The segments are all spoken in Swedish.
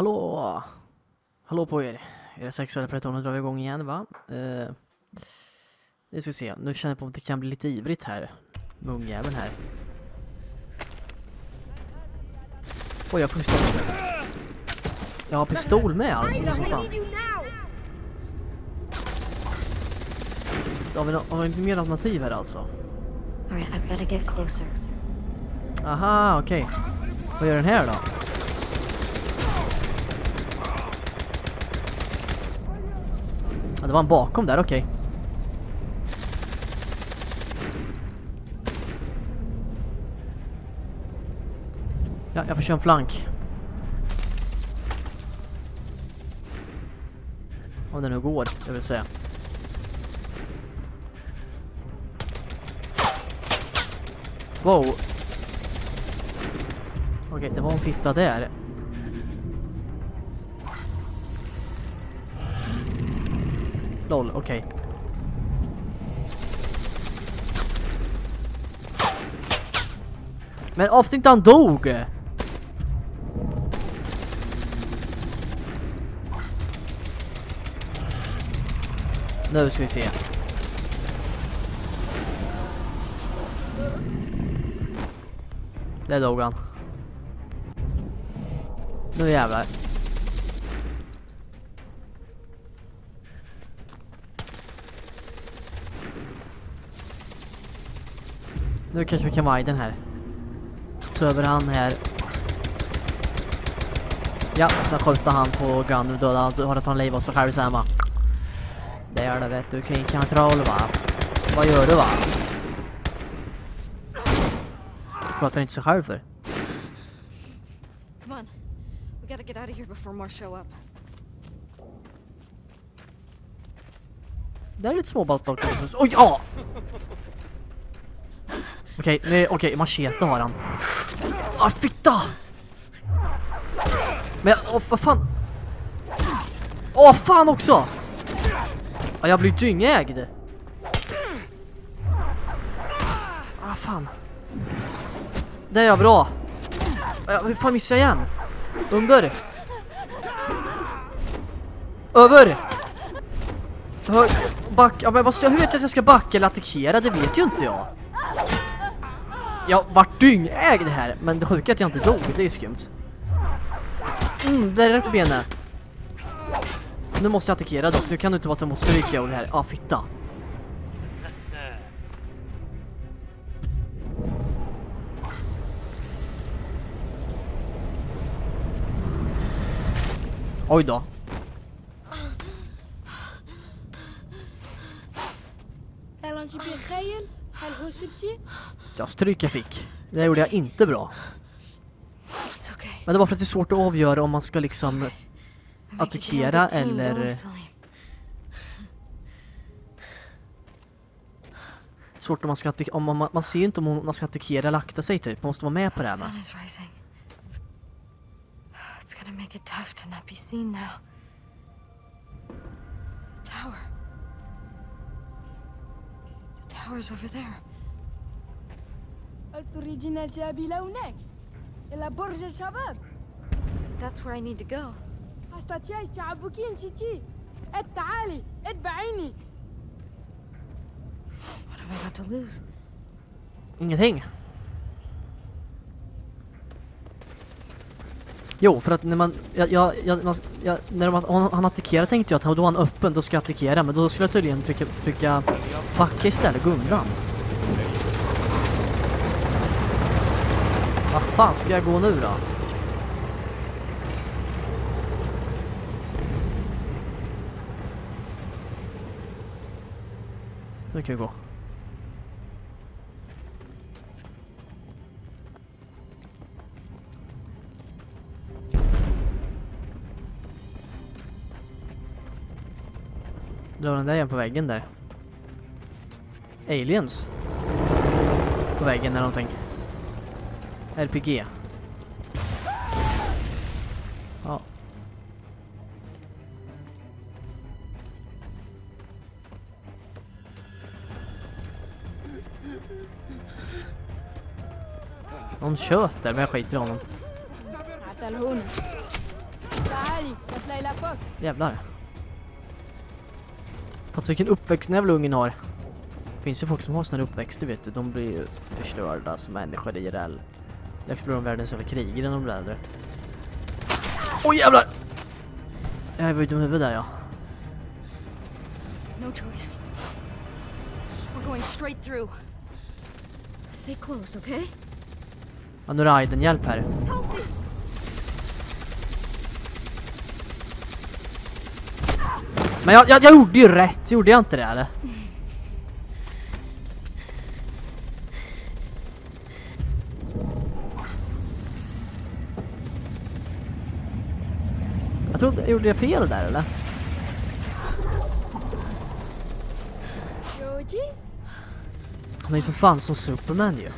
Hallå! Hallå på er! Era sexuella predatorer drar vi igång igen va? Uh, nu ska vi se, nu känner jag på att det kan bli lite ivrigt här. Med ungjäveln här. Oj, jag får pistol. Jag har pistol med alltså, som fan. Har vi, har vi inte mer alternativ här alltså? Aha, okej. Okay. Vad gör den här då? Ja, det var en bakom där, okej. Okay. Ja, jag får köra en flank. Om det nu går, jag vill säga. Wow. Okej, okay, det var en fitta där. Lol, okej. Okay. Men avsnitt han dog! Nu ska vi se. Där dog han. Nu jävlar. Nu kanske vi kan vara i den här. Så över han här. Ja, sen skjuter han på gun och dödar så har att han liv och så själv sen va. Det är det vet du, King Control va. Vad gör du va? Pratar inte sig själv för? Come on. We gotta get out of here before more show up. Det är lite småballt dock. Oj, ja! Okej, okay, okej, okay, machete har han. Ah, fitta! Men, åh, vad fan? Åh, fan också! Ah, jag blir dyngägd. Ah, fan. Det är jag bra. Hur fan missar jag igen? Under. Över. Hör, Back. Ja, men måste jag, hur vet jag att jag ska backa eller attackera? Det vet ju inte jag. Jag vart dyngägd här, men det sjuka är att jag inte dog. Det är skumt. Mm, det är rätt benet. Nu måste jag attackera dock. Nu kan du inte vara till motstryk och det här. Ah, fitta. Oj då. Stryk jag fick. Det gjorde jag inte bra. Men det var för att det är svårt att avgöra om man ska liksom attackera eller... Svårt om man ska om man, man ser ju inte om man ska attackera eller akta sig typ. Man måste vara med på det här med. It's gonna make it tough to not be seen now. The tower. The tower's over there. That's where I need to go. What have I got to lose? Ingenting. Jo, för att när man, jag, jag, jag, jag när man, han, han attackerar tänkte jag att då var han öppen, då ska jag attackera, men då skulle jag tydligen trycka, trycka backa istället, gå undan. Vad fan ska jag gå nu då? Nu kan jag gå. Drar den där igen på väggen där. Aliens. På väggen eller någonting. RPG. Ja. Någon tjöter, men jag skiter i honom. Jävlar. Fattar vilken uppväxt den jävla ungen har. Finns ju folk som har såna här uppväxter, vet du. De blir ju förstörda som människor i RL. IRL. Det exploderar världens jävla krig när de blir äldre. Oj jävlar! Jag var ju dum i huvudet där ja. No choice. We're going straight through. Stay close, okay? Ja, nu är Aiden hjälp här. Men jag, jag, jag gjorde ju rätt, gjorde jag inte det eller? Jag trodde, gjorde jag fel där eller? Han är ju för fan som Superman ju.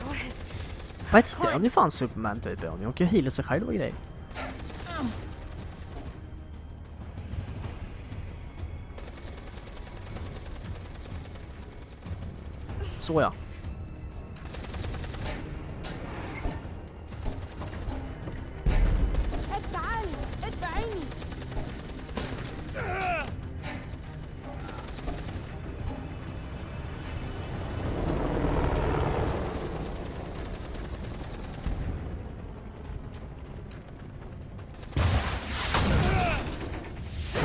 Go ahead. Är han ju fan Superman typ. Han åker ju heala sig själv och grejer. Så ja.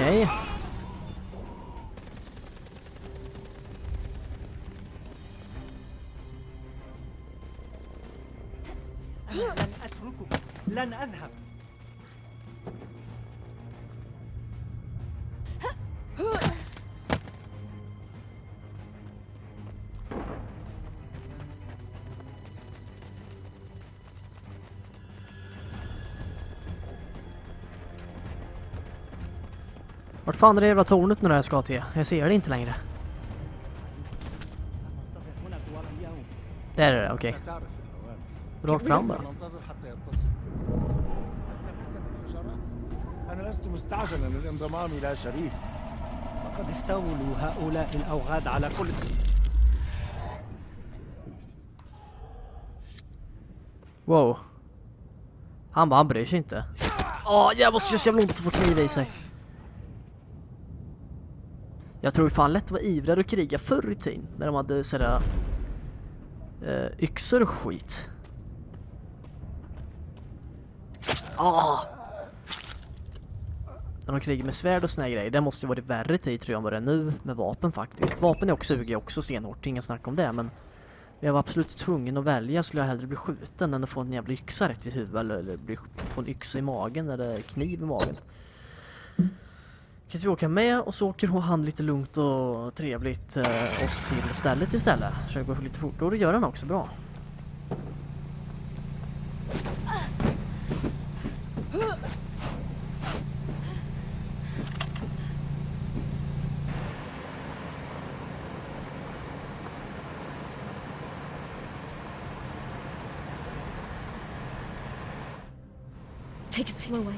لن أتركك لن أذهب. Vart fan är det jävla tornet nu då jag ska till? Jag ser det inte längre. ننتظر هنا طوال اليوم Där är det, okej. تعرف الأوان Rakt fram bara. ننتظر حتى يتصل هل سمعت الانفجارات؟ أنا لست مستعجلا للانضمام إلى شريف لقد استولوا هؤلاء الأوغاد على كل Wow. Han bara, han bryr sig inte. Åh, jag måste så jävla ont att få kniv i sig. Jag tror fan lätt att vara ivrig att kriga förr i tiden. När de hade sådär eh, yxor och skit. Ah! När de krigar med svärd och såna grejer. Det måste ju varit värre tid tror jag än vad det är nu med vapen faktiskt. Vapen är också, suger också stenhårt, inga snack om det men jag var absolut tvungen att välja, skulle jag hellre bli skjuten än att få en jävla yxa rätt i huvudet eller, eller bli, få en yxa i magen eller kniv i magen. Kan vi åka med och så åker han lite lugnt och trevligt eh, oss till stället istället. Så det går lite fort. och det gör han också bra. Take it slow, Eddie.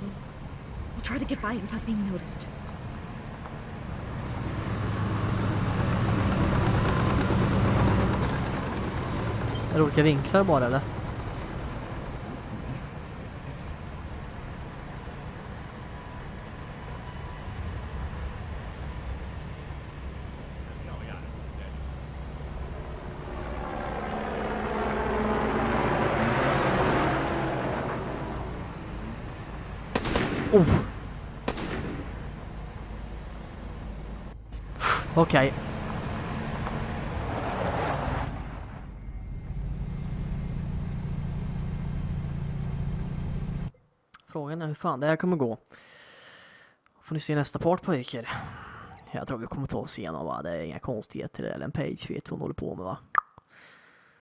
We'll try to get by without being noticed. Är det olika vinklar bara eller? Oh. Okej. Frågan är hur fan det här kommer gå. Får ni se nästa part pojkar. Jag tror vi kommer ta oss igenom va. Det är inga konstigheter eller en page vet vad hon håller på med va.